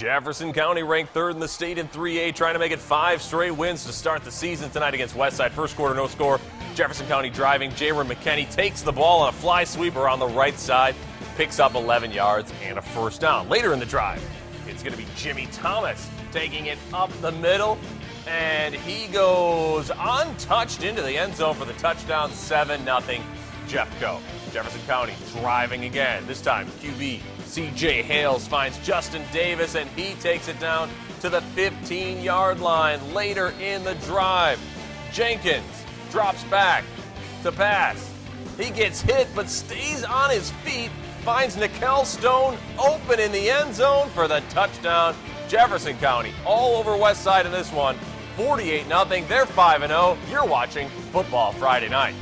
Jefferson County ranked third in the state in 3A, trying to make it five straight wins to start the season tonight against Westside. First quarter, no score. Jefferson County driving. Jaron McKenney takes the ball on a fly sweeper on the right side, picks up 11 yards and a first down. Later in the drive, it's going to be Jimmy Thomas taking it up the middle, and he goes untouched into the end zone for the touchdown, 7 0 Jeffco. Jefferson County driving again. This time, QB CJ Hales finds Justin Davis and he takes it down to the 15 yard line later in the drive. Jenkins drops back to pass. He gets hit but stays on his feet, finds Nikel Stone open in the end zone for the touchdown. Jefferson County all over West Side in this one. 48 0. They're 5 0. You're watching Football Friday Night.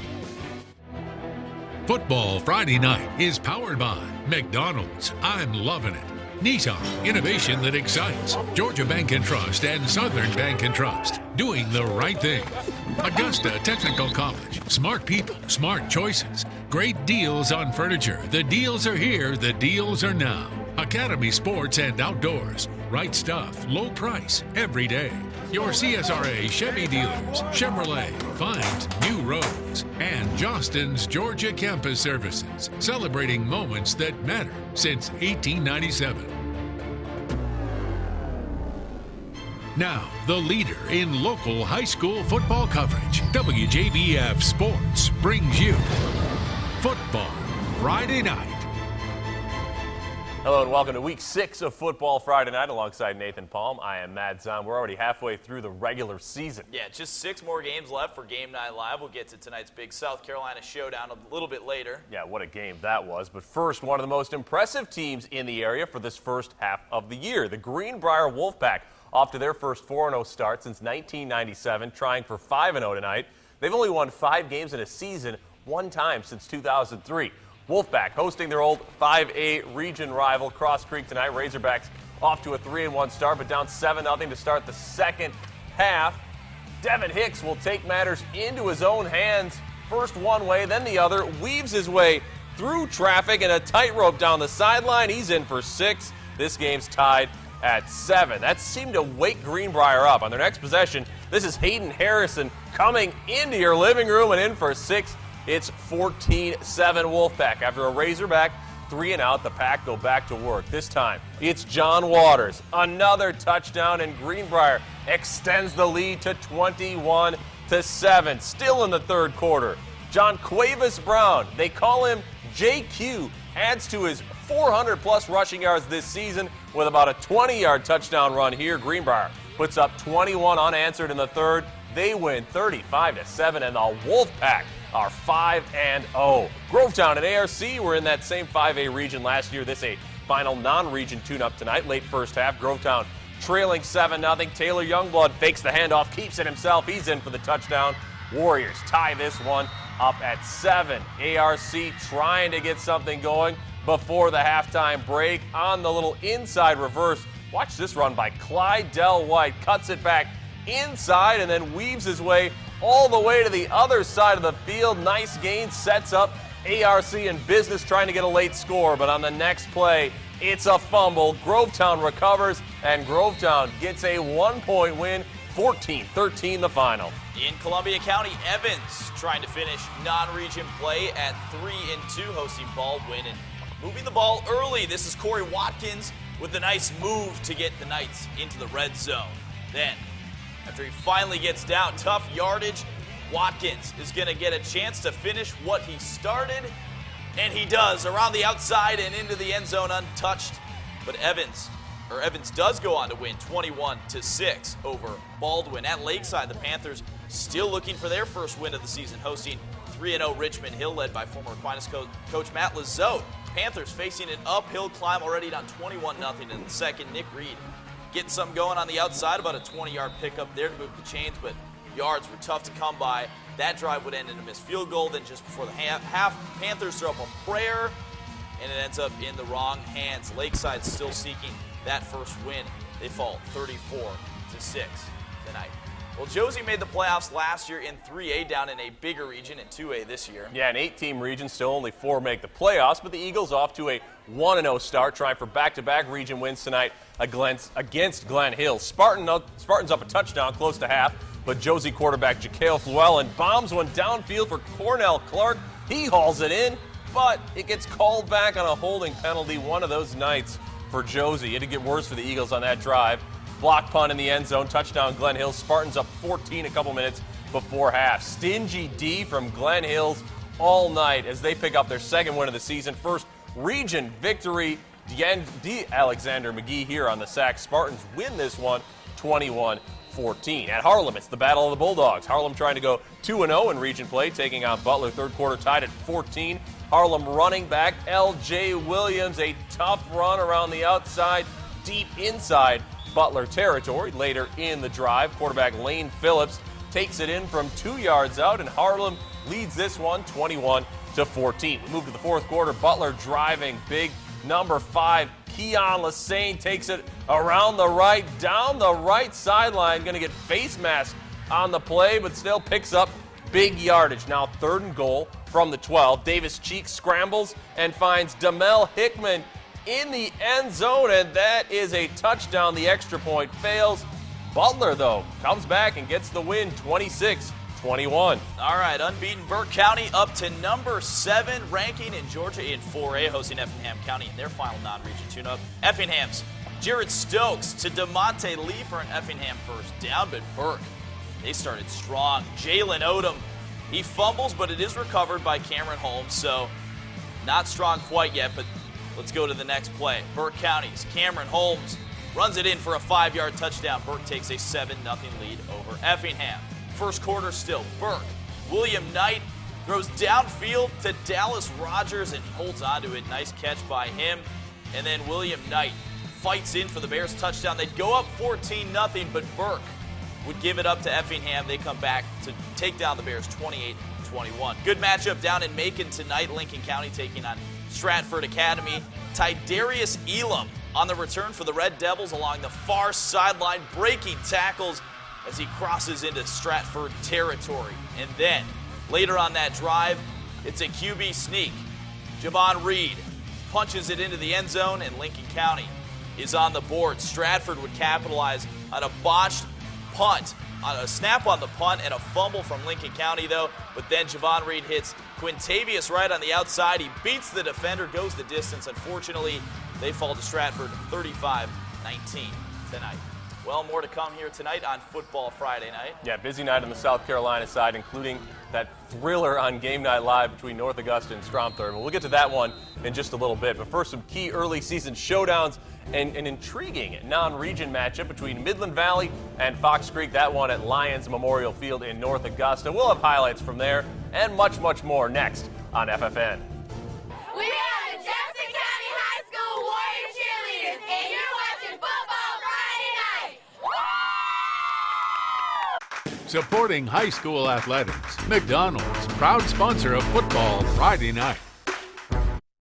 Football Friday Night is powered by McDonald's. I'm loving it. Nissan, innovation that excites. Georgia Bank and Trust and Southern Bank and Trust, doing the right thing. Augusta Technical College, smart people, smart choices. Great deals on furniture. The deals are here, the deals are now. Academy Sports and Outdoors. Right stuff, low price, every day. Your CSRA Chevy dealers, Chevrolet, find new roads, and Jostens Georgia Campus Services, celebrating moments that matter since 1897. Now, the leader in local high school football coverage, WJBF Sports brings you Football Friday Night. Hello and welcome to week six of Football Friday Night alongside Nathan Palm. I am Matt Zahn. We're already halfway through the regular season. Yeah, just six more games left for Game Night Live. We'll get to tonight's big South Carolina showdown a little bit later. Yeah, what a game that was. But first, one of the most impressive teams in the area for this first half of the year the Greenbrier Wolfpack, off to their first 4 0 start since 1997, trying for 5 0 tonight. They've only won five games in a season one time since 2003. Wolfpack hosting their old 5A region rival Cross Creek tonight. Razorbacks off to a 3 1 start, but down 7 0 to start the second half. Devin Hicks will take matters into his own hands, first one way, then the other, weaves his way through traffic and a tightrope down the sideline. He's in for six. This game's tied at seven. That seemed to wake Greenbrier up. On their next possession, this is Hayden Harrison coming into your living room and in for six. It's 14 7 Wolfpack. After a Razorback three and out, the Pack go back to work. This time, it's John Waters. Another touchdown, and Greenbrier extends the lead to 21 to 7. Still in the third quarter. John Cuevas Brown, they call him JQ, adds to his 400 plus rushing yards this season with about a 20 yard touchdown run here. Greenbrier puts up 21 unanswered in the third. They win 35 to 7, and the Wolfpack are 5 and 0. Grovetown and ARC were in that same 5A region last year. This a final non-region tune-up tonight. Late first half, Grovetown trailing 7 0. Taylor Youngblood fakes the handoff, keeps it himself. He's in for the touchdown. Warriors tie this one up at 7. ARC trying to get something going before the halftime break on the little inside reverse. Watch this run by Clyde Del White. Cuts it back inside and then weaves his way all the way to the other side of the field. Nice gain sets up ARC in business trying to get a late score, but on the next play, it's a fumble. Grovetown recovers, and Grovetown gets a one point win, 14 13 the final. In Columbia County, Evans trying to finish non region play at 3 and 2, hosting Baldwin and moving the ball early. This is Corey Watkins with a nice move to get the Knights into the red zone. Then after he finally gets down. Tough yardage. Watkins is going to get a chance to finish what he started, and he does around the outside and into the end zone untouched. But Evans, or Evans does go on to win 21 to 6 over Baldwin at Lakeside. The Panthers still looking for their first win of the season, hosting 3 0 Richmond Hill, led by former Aquinas co- coach Matt Lazote. Panthers facing an uphill climb already down 21 0 in the second. Nick Reed getting something going on the outside, about a 20 yard pickup there to move the chains, but yards were tough to come by. That drive would end in a missed field goal. Then just before the half, half Panthers throw up a prayer, and it ends up in the wrong hands. Lakeside still seeking that first win. They fall 34 to 6 tonight. Well, Josey made the playoffs last year in 3A down in a bigger region in 2A this year. Yeah, an eight team region, still only four make the playoffs, but the Eagles off to a 1-0 start, trying for back-to-back region wins tonight against Glenn Hill. Spartan up, Spartans up a touchdown close to half, but Josey quarterback Jakael Fluellen bombs one downfield for Cornell Clark. He hauls it in, but it gets called back on a holding penalty one of those nights for Josey. It'd get worse for the Eagles on that drive. Block punt in the end zone, touchdown Glenn Hills. Spartans up 14 a couple minutes before half. Stingy D from Glenn Hills all night as they pick up their second win of the season. First region victory. D. Alexander McGee here on the sack. Spartans win this one 21 14. At Harlem, it's the Battle of the Bulldogs. Harlem trying to go 2 0 in region play, taking on Butler. Third quarter tied at 14. Harlem running back L.J. Williams, a tough run around the outside, deep inside Butler territory. Later in the drive, quarterback Lane Phillips takes it in from two yards out, and Harlem leads this one 21 to 14. We move to the fourth quarter. Butler driving big. Number five, Keon Lassane takes it around the right, down the right sideline. Going to get face mask on the play, but still picks up big yardage. Now third and goal from the 12. Davis Cheek scrambles and finds Demel Hickman in the end zone, and that is a touchdown. The extra point fails. Butler, though, comes back and gets the win 26 21. All right, unbeaten Burke County up to number seven ranking in Georgia in 4A, hosting Effingham County in their final non-region tune-up. Effingham's Jared Stokes to DeMonte Lee for an Effingham first down, but Burke, they started strong. Jalen Odom, he fumbles, but it is recovered by Cameron Holmes, so not strong quite yet, but let's go to the next play. Burke County's Cameron Holmes runs it in for a five-yard touchdown. Burke takes a 7-0 lead over Effingham. First quarter still. Burke. William Knight throws downfield to Dallas Rogers and holds on to it. Nice catch by him. And then William Knight fights in for the Bears touchdown. They'd go up 14 0 but Burke would give it up to Effingham. They come back to take down the Bears 28 21. Good matchup down in Macon tonight. Lincoln County taking on Stratford Academy. Tidarius Elam on the return for the Red Devils along the far sideline, breaking tackles as he crosses into Stratford territory. And then later on that drive, it's a QB sneak. Javon Reed punches it into the end zone, and Lincoln County is on the board. Stratford would capitalize on a botched punt, a snap on the punt, and a fumble from Lincoln County, though. But then Javon Reed hits Quintavious right on the outside. He beats the defender, goes the distance. Unfortunately, they fall to Stratford 35 19 tonight. Well, more to come here tonight on Football Friday night. Yeah, busy night on the South Carolina side, including that thriller on Game Night Live between North Augusta and Strom Thurmond. We'll get to that one in just a little bit. But first, some key early season showdowns and an intriguing non-region matchup between Midland Valley and Fox Creek. That one at Lions Memorial Field in North Augusta. We'll have highlights from there and much, much more next on FFN. Supporting high school athletics, McDonald's, proud sponsor of Football Friday night.